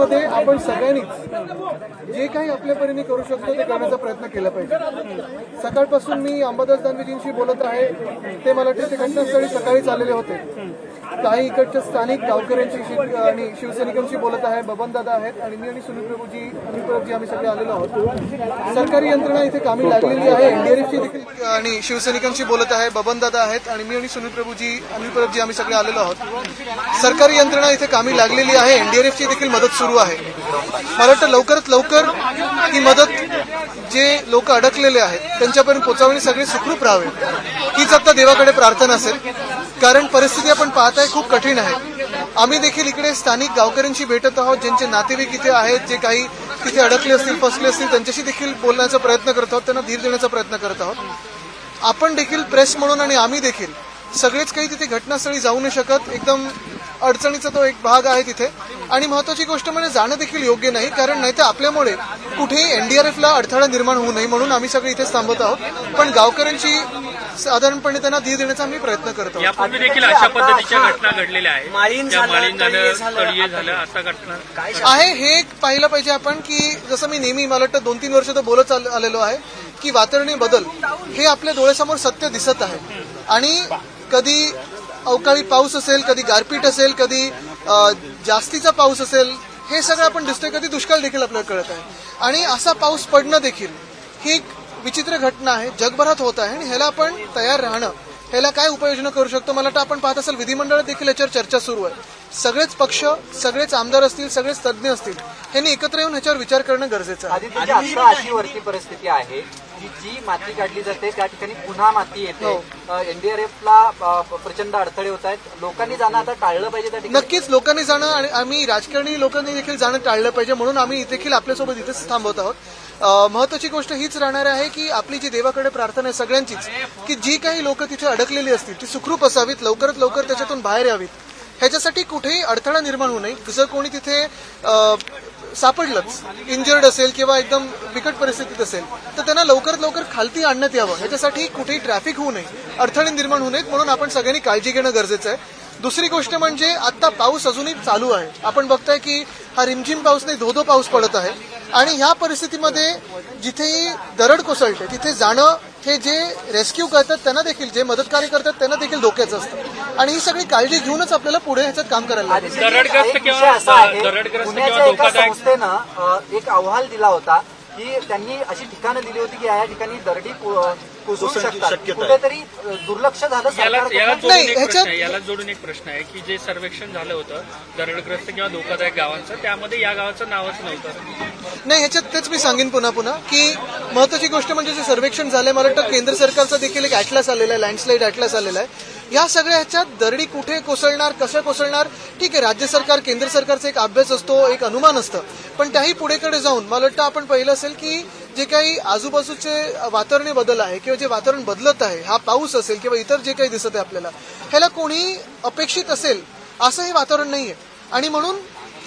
परिस्थितीमध्ये आपण सगळ्यांनीच जे काही आपल्या परीने करू शकतो ते करण्याचा प्रयत्न केला पाहिजे. सकाळपासून मी अंबादास दानवेजींशी बोलत आहे. ते मला वाटतं ते घटनास्थळी सकाळी चाललेले होते. काही इकडच्या स्थानिक गावकऱ्यांशी आणि शिवसैनिकांशी बोलत आहे बबनदादा आहेत आणि मी आणि सुनील प्रभूजी अनिल प्रभूजी आम्ही सगळे आलेलो आहोत. सरकारी यंत्रणा इथे कामी लागलेली आहे. एनडीआरएफची देखील आणि शिवसैनिकांशी बोलत आहे बबनदादा आहेत आणि मी आणि सुनील प्रभूजी अनिल प्रभूजी आम्ही सगळे आलेलो आहोत. सरकारी यंत्रणा इथे कामी लागलेली आहे. एनडीआरएफची देखील मदत सुरू आहे. मला वाटतं लवकरात लवकर ही मदत जे लोक अडकलेले आहेत त्यांच्यापर्यंत पोहोचवणे सगळे सुखरूप राहावे. हीच आता देवाकडे प्रार्थना असेल. कारण परिस्थिती आपण पाहताय खूप कठीण आहे. आम्ही देखील इकडे स्थानिक गावकऱ्यांशी भेटत आहोत ज्यांचे नातेवाईक इथे आहेत जे काही तिथे अडकले असतील फसले असतील त्यांच्याशी देखील बोलण्याचा प्रयत्न करत आहोत त्यांना धीर देण्याचा प्रयत्न करत आहोत. आपण देखील प्रेस म्हणून आणि आम्ही देखील सगळेच काही तिथे घटनास्थळी जाऊ नाही शकत. एकदम अडचणीचा तो एक भाग आहे तिथे. आणि महत्वाची गोष्ट म्हणजे जाणं देखील योग्य नाही कारण नाही तर आपल्यामुळे कुठेही एनडीआरएफला अडथळा निर्माण होऊ नये म्हणून आम्ही सगळे इथेच थांबत आहोत. पण गावकऱ्यांची साधारणपणे त्यांना धीर देण्याचा आम्ही प्रयत्न करत आहोत. यापूर्वी देखील अशा पद्धतीच्या घटना घडलेल्या आहेत. आहे हे एक पाहिलं पाहिजे आपण की जसं मी नेहमी मला वाटतं दोन तीन वर्ष तर बोलत आल- आलेलो आहे की वातावरणीय बदल हे आपल्या डोळ्यासमोर सत्य दिसत आहे. आणि कधी अवकाळी पाऊस असेल कधी गारपीट असेल कधी जास्तीचा पाऊस असेल हे सगळं आपण दिसतोय कधी दुष्काळ देखील आपल्याला कळत आहे आणि असा पाऊस पडणं देखील ही एक विचित्र घटना आहे जगभरात होत आहे आणि ह्याला आपण तयार राहणं ह्याला काय उपाययोजना करू शकतो मला वाटतं आपण पाहत असाल विधिमंडळात देखील याच्यावर चर्चा सुरू आहे सगळेच पक्ष सगळेच आमदार असतील सगळेच तज्ज्ञ असतील यांनी एकत्र येऊन ह्याच्यावर विचार करणं गरजेचं आहे अशी वरती परिस्थिती आहे की जी माती काढली जाते त्या ठिकाणी पुन्हा माती येते. हो. एनडीआरएफला प्रचंड अडथळे होत आहेत. लोकांनी जाणं आता टाळलं पाहिजे त्या ठिकाणी. नक्कीच लोकांनी जाणं आणि आम्ही राजकारणी लोकांनी देखील जाणं टाळलं पाहिजे म्हणून आम्ही देखील आपल्यासोबत इथेच थांबवत आहोत. महत्वाची गोष्ट हीच राहणार आहे की आपली जी देवाकडे प्रार्थना आहे सगळ्यांचीच की जी काही लोक तिथे अडकलेली असतील ती सुखरूप असावीत लवकरात लवकर त्याच्यातून बाहेर यावीत. ह्याच्यासाठी कुठेही अडथळा निर्माण होऊ नये. जर कोणी तिथे सापडलंच. इंजर्ड असेल किंवा एकदम बिकट परिस्थितीत असेल तर त्यांना लवकरात लवकर खालती आणण्यात यावं. ह्याच्यासाठी कुठेही ट्रॅफिक होऊ नये. अडथळे निर्माण होऊ नयेत म्हणून आपण सगळ्यांनी काळजी घेणं गरजेचं आहे. दुसरी गोष्ट म्हणजे आता पाऊस अजूनही चालू आहे. आपण बघताय की हा रिमझिम पाऊस नाही धोधो पाऊस पडत आहे. आणि ह्या परिस्थितीमध्ये जिथेही दरड कोसळते तिथे जाणं हे जे रेस्क्यू करतात त्यांना देखील जे मदतकार्य करतात त्यांना देखील धोक्याचं असतं. आणि ही सगळी काळजी घेऊनच आपल्याला पुढे ह्याच्यात काम करायला लागेल. एक अहवाल दिला होता की त्यांनी अशी ठिकाणं दिली होती की या ठिकाणी दरडी शकतात. कुठेतरी दुर्लक्ष झालं याला. जोडून नाही, एक प्रश्न ह्याच्यात- आहे याला जोडून एक प्रश्न आहे की जे सर्वेक्षण झालं होतं दरडग्रस्त किंवा धोकादायक गावांचं त्यामध्ये या गावाचं नावच नव्हतं. नाही ह्याच्यात तेच मी सांगेन पुन्हा पुन्हा की महत्वाची गोष्ट म्हणजे जे सर्वेक्षण झालंय मला वाटतं केंद्र सरकारचा देखील एक ॲटलास आलेला आहे लँडस्लाईड ॲटलास आलेला आहे. या सगळ्या ह्याच्यात दरडी कुठे कोसळणार कसं कोसळणार? ठीक आहे राज्य सरकार केंद्र सरकारचा एक अभ्यास असतो एक अनुमान असतं. पण त्याही पुढेकडे जाऊन मला वाटतं आपण पाहिलं असेल की जे काही आजूबाजूचे वातावरणीय बदल आहे किंवा जे वातावरण बदलत आहे हा पाऊस असेल किंवा इतर जे काही दिसत आहे आपल्याला ह्याला कोणी अपेक्षित असेल असं हे वातावरण नाहीये. आणि म्हणून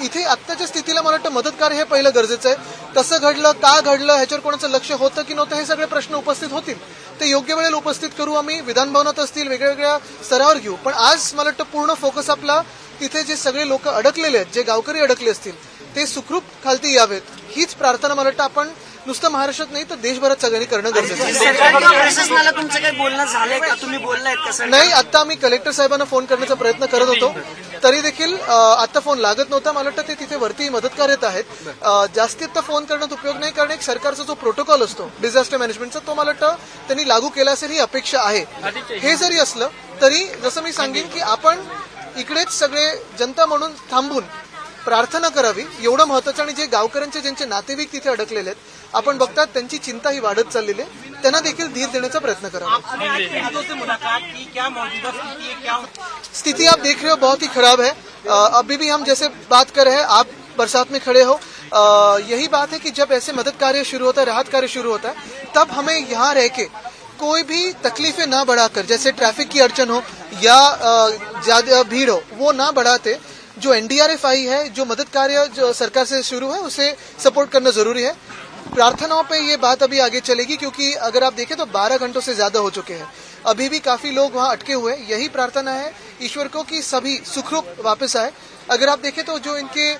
इथे आत्ताच्या स्थितीला मला वाटतं मदतकार हे पहिलं गरजेचं आहे. कसं घडलं का घडलं ह्याच्यावर कोणाचं लक्ष होतं की नव्हतं हे सगळे प्रश्न उपस्थित होतील. ते योग्य वेळेला उपस्थित करू आम्ही विधानभवनात असतील वेगवेगळ्या स्तरावर घेऊ. पण आज मला वाटतं पूर्ण फोकस आपला तिथे जे सगळे लोक अडकलेले आहेत जे गावकरी अडकले असतील ते सुखरूप खालती यावेत. हीच प्रार्थना मला वाटतं आपण नुसतं महाराष्ट्रात नाही तर देशभरात सगळ्यांनी करणं गरजेचं आहे. नाही आता आम्ही कलेक्टर साहेबांना फोन करण्याचा प्रयत्न करत होतो. तरी देखील आता फोन लागत नव्हता. मला वाटतं ते तिथे वरती मदत करत आहेत जास्तीत आता फोन करण्यात उपयोग नाही कारण एक सरकारचा जो प्रोटोकॉल असतो डिझास्टर मॅनेजमेंटचा तो मला वाटतं त्यांनी लागू केला असेल ही अपेक्षा आहे. हे जरी असलं तरी जसं मी सांगेन की आपण इकडेच सगळे जनता म्हणून थांबून प्रार्थना करावी. एवढं महत्वाचं आणि जे गावकऱ्यांचे ज्यांचे नातेवाईक तिथे अडकलेले आहेत आपण बघतात त्यांची चिंता ही वाढत चाललेली आहे. त्यांना देखील धीर देण्याचा प्रयत्न करावा. स्थिति आप देख रहे हो बहुत ही खराब है। अभी भी हम जैसे बात कर रहे हैं आप बरसात में खड़े हो। अ, यही बात है कि जब ऐसे मदद कार्य शुरू होता है राहत कार्य शुरू होता है तब हमें यहाँ रह के कोई भी तकलीफें ना बढ़ाकर जैसे ट्रैफ़िक की अड़चन हो या ज़्यादा भीड़ हो वो ना बढ़ाते। जो एनडीआरएफ आई है जो मदद कार्य जो सरकार से शुरू है उसे सपोर्ट करना ज़रूरी है। प्रार्थनाओं पे ये बात अभी आगे चलेगी, क्योंकि अगर आप देखें तो 12 घंटों से ज़्यादा हो चुके हैं। अभी भी काफ़ी लोग वहाँ अटके हुए यही प्रार्थना है ईश्वर को कि सभी सुखरूप वापस आए। अगर आप देखें तो जो इनके